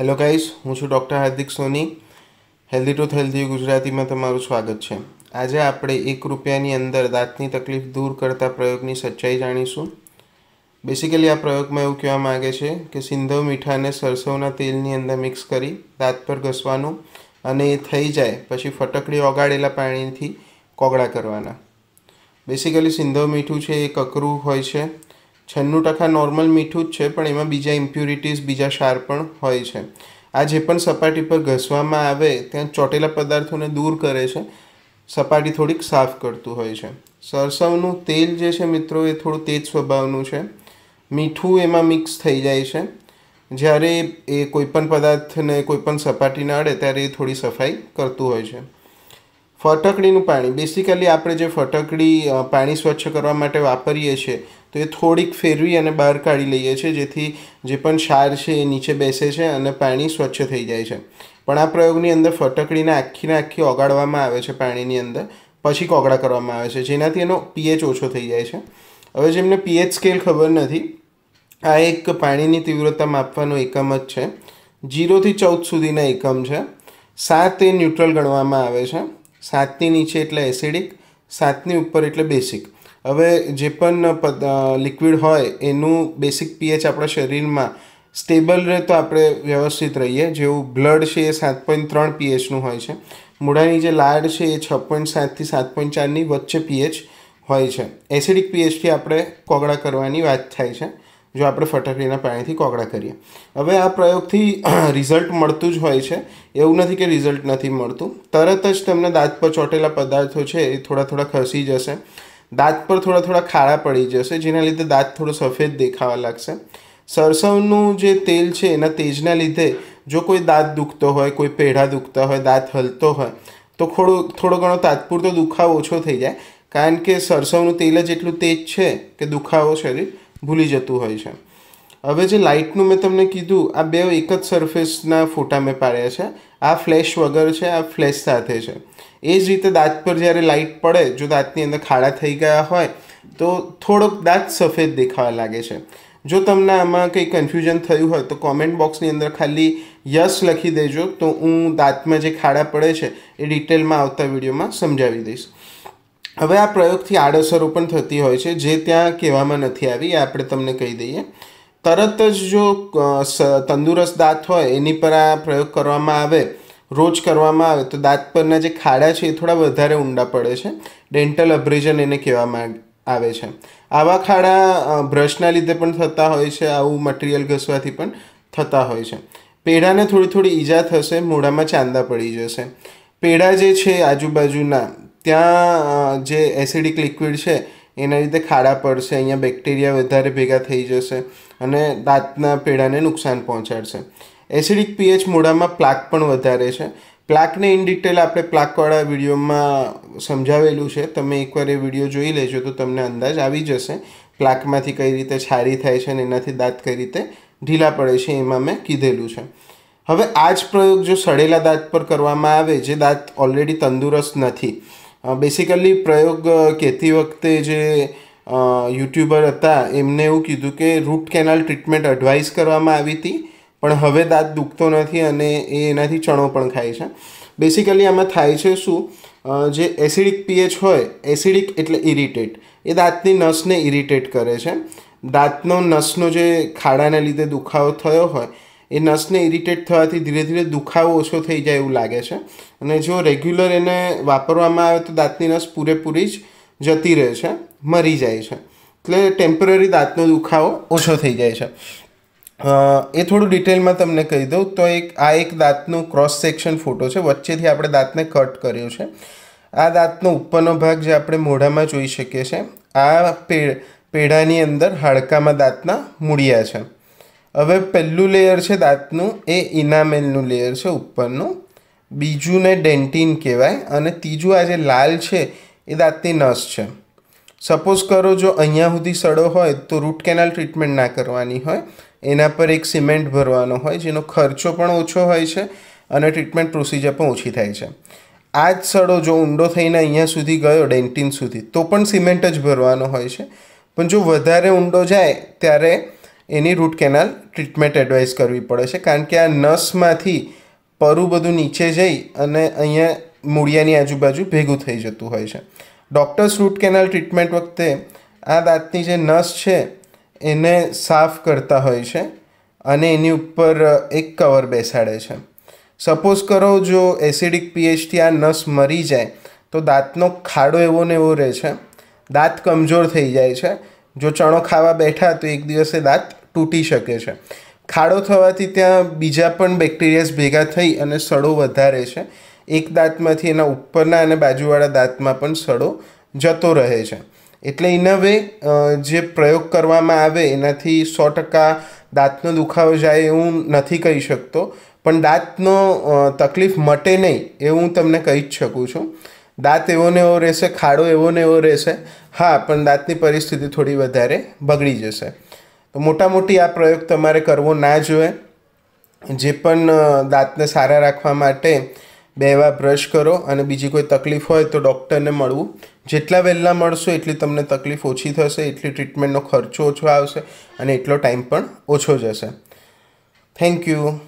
Hello guys હું છું doctor Hardik Soni. Healthy tooth healthy ગુજરાતીમાં તમારું સ્વાગત છે. આજે આપણે એક રૂપિયાની અંદર દાંતની તકલીફ દૂર કરતા પ્રયોગની સચ્ચાઈ જાણીશું. બેસિકલી આ પ્રયોગમાં એવું કહેવા માગે છે કે સિંધવ મીઠાને સરસવના તેલની અંદર મિક્સ કરી દાંત પર ઘસવાનું અને એ થઈ જાય પછી ફટકડી ઓગાળેલા પાણીથી કોગળા કરવાના. બેસિકલી સિંધવ મીઠું છે એ કકરું હોય છે. છન્નું ટકા નોર્મલ મીઠું જ છે, પણ એમાં બીજા ઇમ્પ્યુરિટીઝ બીજા ક્ષાર પણ હોય છે. આ જે પણ સપાટી પર ઘસવામાં આવે, ત્યાં ચોટેલા પદાર્થોને દૂર કરે છે. સપાટી થોડીક સાફ કરતું હોય છે. સરસવનું તેલ જે છે મિત્રો, એ થોડું તેજ સ્વભાવનું છે. મીઠું એમાં મિક્સ થઈ જાય છે. જ્યારે એ કોઈપણ પદાર્થને કોઈપણ સપાટીને અડે ત્યારે એ થોડી સફાઈ કરતું હોય છે. ફટકડીનું પાણી બેસિકલી આપણે જે ફટકડી પાણી સ્વચ્છ કરવા માટે વાપરીએ છીએ તો એ થોડીક ફેરવી અને બહાર કાઢી લઈએ છીએ, જેથી જે પણ ક્ષાર છે એ નીચે બેસે છે અને પાણી સ્વચ્છ થઈ જાય છે. પણ આ પ્રયોગની અંદર ફટકડીને આખીને આખી ઓગાળવામાં આવે છે પાણીની અંદર. પછી કોગળા કરવામાં આવે છે, જેનાથી એનો પીએચ ઓછો થઈ જાય છે. હવે જેમને પીએચ સ્કેલ ખબર નથી, આ એક પાણીની તીવ્રતા માપવાનો એકમ જ છે. જીરોથી ચૌદ સુધીના એકમ છે. સાત એ ન્યુટ્રલ ગણવામાં આવે છે. સાતની નીચે એટલે એસિડિક, સાતની ઉપર એટલે બેસિક. હવે જે પણ લિક્વિડ હોય, એનું બેસિક પીએચ આપણા શરીરમાં સ્ટેબલ રહે તો આપણે વ્યવસ્થિત રહીએ. જેવું બ્લડ છે એ સાત પોઈન્ટ ત્રણ પીએચનું હોય છે. મૂળાની જે લાડ છે એ છ પોઈન્ટ સાતથી સાત પોઈન્ટ ચારની વચ્ચે પીએચ હોય છે. એસિડિક પીએચથી આપણે કોગળા કરવાની વાત થાય છે. જો આપણે ફટાકડીના પાણીથી કોગળા કરીએ. હવે આ પ્રયોગથી રિઝલ્ટ મળતું જ હોય છે. એવું નથી કે રિઝલ્ટ નથી મળતું. તરત જ તમને દાંત પર ચોટેલા પદાર્થો છે એ થોડા થોડા ખસી જશે. દાંત પર થોડા થોડા ખાડા પડી જશે, જેના લીધે દાંત થોડો સફેદ દેખાવા લાગશે. સરસવનું જે તેલ છે, એના તેજના લીધે જો કોઈ દાંત દુખતો હોય, કોઈ પેઢા દુખતા હોય, દાંત હલતો હોય, તો થોડો થોડો ઘણો તાત્પુરતો દુખાવો ઓછો થઈ જાય. કારણ કે સરસવનું તેલ જ એટલું તેજ છે, કે દુખાવો શરીર ભૂલી જતું હોય છે. હવે જે લાઇટનું મેં તમને કીધું, આ બે એક જ સરફેસના ફોટા મેં પાડ્યા છે. આ ફ્લેશ વગર છે, આ ફ્લેશ સાથે છે. એ જ રીતે દાંત પર જ્યારે લાઇટ પડે, જો દાંતની અંદર ખાડા થઈ ગયા હોય, તો થોડોક દાંત સફેદ દેખાવા લાગે છે. જો તમને આમાં કંઈ કન્ફ્યુઝન થયું હોય, તો કોમેન્ટ બોક્સની અંદર ખાલી યસ લખી દેજો, તો હું દાંતમાં જે ખાડા પડે છે, એ ડિટેલમાં આવતા વિડીયોમાં સમજાવી દઈશ. હવે આ પ્રયોગથી આડઅસરો પણ થતી હોય છે, જે ત્યાં કહેવામાં નથી આવી, એ આપણે તમને કહી દઈએ. તરત જ જો તંદુરસ્ત દાંત હોય, એની પર આ પ્રયોગ કરવામાં આવે, રોજ કરવામાં આવે, તો દાંત પરના જે ખાડા છે એ થોડા વધારે ઊંડા પડે છે. ડેન્ટલ અબ્રેઝન એને કહેવામાં આવે છે. આવા ખાડા બ્રશના લીધે પણ થતા હોય છે, આવું મટીરિયલ ઘસવાથી પણ થતા હોય છે. પેઢાને થોડી થોડી ઈજા થશે, મોઢામાં ચાંદા પડી જશે. પેઢા જે છે આજુબાજુના, ત્યાં જે એસિડિક લિક્વિડ છે એના લીધે ખાડા પડશે, અહીંયા બેક્ટેરિયા વધારે ભેગા થઈ જશે અને દાંતના પેઢાને નુકસાન પહોંચાડશે. એસિડિક પીએચ મોઢામાં પ્લાક પણ વધારે છે. પ્લાકને ઇન ડિટેલ આપણે પ્લાકવાળા વિડીયોમાં સમજાવેલું છે. તમે એકવાર એ વીડિયો જોઈ લેજો તો તમને અંદાજ આવી જશે પ્લાકમાંથી કઈ રીતે છારી થાય છે અને એનાથી દાંત કઈ રીતે ઢીલા પડે છે એમાં મેં કીધેલું છે. હવે આ જ પ્રયોગ જો સડેલા દાંત પર કરવામાં આવે, જે દાંત ઓલરેડી તંદુરસ્ત નથી બેસિકલી પ્રયોગ કહેતી વખતે જે યુટ્યુબર હતા, એમને એવું કીધું કે રૂટ કેનાલ ટ્રીટમેન્ટ એડવાઇસ કરવામાં આવી હતી, પણ હવે દાંત દુખતો નથી અને એ એનાથી ચણો પણ ખાય છે. બેસિકલી આમાં થાય છે શું? જે એસિડિક પીએચ હોય એસિડિક એટલે ઇરિટેટ એ દાંતની નસને ઇરિટેટ કરે છે. દાંતનો નસનો જે ખાડાને લીધે દુખાવો થયો હોય એ નસને ઇરિટેટ થવાથી ધીરે ધીરે દુખાવો ઓછો થઈ જાય એવું લાગે છે. અને જો રેગ્યુલર એને વાપરવામાં આવે તો દાંતની નસ પૂરેપૂરી જ જતી રહે છે, મરી જાય છે. એટલે ટેમ્પરરી દાંતનો દુખાવો ઓછો થઈ જાય છે. એ થોડું ડિટેલમાં તમને કહી દઉં. તો એક, આ એક દાંતનું ક્રોસ સેક્શન ફોટો છે. વચ્ચેથી આપણે દાંતને કટ કર્યો છે. આ દાંતનો ઉપરનો ભાગ જે આપણે મોઢામાં જોઈ શકીએ છીએ, આ પેઢાની અંદર હાડકામાં દાંતના મૂળિયા છે. હવે પહેલું લેયર છે દાંતનું, એ ઇનામેલનું લેયર છે ઉપરનું. બીજું ને ડેન્ટિન કહેવાય. અને ત્રીજું આ જે લાલ છે, એ દાંતની નસ છે. સપોઝ કરો જો અહીંયા સુધી સડો હોય, તો રૂટ કેનાલ ટ્રીટમેન્ટ ના કરવાની હોય. એના પર એક સિમેન્ટ ભરવાનો હોય, જેનો ખર્ચો પણ ઓછો હોય છે અને ટ્રીટમેન્ટ પ્રોસિજર પણ ઓછી થાય છે. આ જ સડો જો ઊંડો થઈને અહીંયા સુધી ગયો ડેન્ટિન સુધી, તો પણ સિમેન્ટ જ ભરવાનો હોય છે. પણ જો વધારે ઊંડો જાય, ત્યારે એની રૂટ કેનાલ ટ્રીટમેન્ટ એડવાઇસ કરવી પડે છે. કારણ કે આ નસમાંથી પરું બધું નીચે જઈ અને અહીંયા મૂળિયાની આજુબાજુ ભેગું થઈ જતું હોય છે. ડૉક્ટર્સ રૂટ કેનાલ ટ્રીટમેન્ટ વખતે આ દાંતની જે નસ છે, એને સાફ કરતા હોય છે અને એની ઉપર એક કવર બેસાડે છે. સપોઝ કરો જો એસિડિક પીએચથી આ નસ મરી જાય, તો દાંતનો ખાડો એવો ને એવો રહે છે. દાંત કમજોર થઈ જાય છે. જો ચણો ખાવા બેઠા તો એક દિવસે દાંત તૂટી શકે છે. ખાડો થવાથી ત્યાં બીજા પણ બેક્ટેરિયાસ ભેગા થઈ અને સડો વધારે છે. એક દાંતમાંથી એના ઉપરના અને બાજુવાળા દાંતમાં પણ સડો જતો રહે છે. એટલે ઇન વે જે પ્રયોગ કરવામાં આવે એનાથી સો ટકા દાંતનો દુખાવો જાય એવું નથી કહી શકતો. પણ દાંતનો તકલીફ મટે નહીં એવું હું તમને કહી જ શકું છું. દાંત એવો ને એવો રહેશે, ખાડો એવો ને એવો રહેશે. હા, પણ દાંતની પરિસ્થિતિ થોડી વધારે બગડી જશે. તો મોટા મોટી આ પ્રયોગ તમારે કરવો ના જોઈએ. જે પણ દાંતને સારા રાખવા માટે બે વાર બ્રશ કરો અને બીજી કોઈ તકલીફ હોય તો ડૉક્ટરને મળવું. જેટલા વહેલા મળશો એટલી તમને તકલીફ ઓછી થશે, એટલી ટ્રીટમેન્ટનો ખર્ચો ઓછો આવશે અને એટલો ટાઈમ પણ ઓછો જશે. Thank you.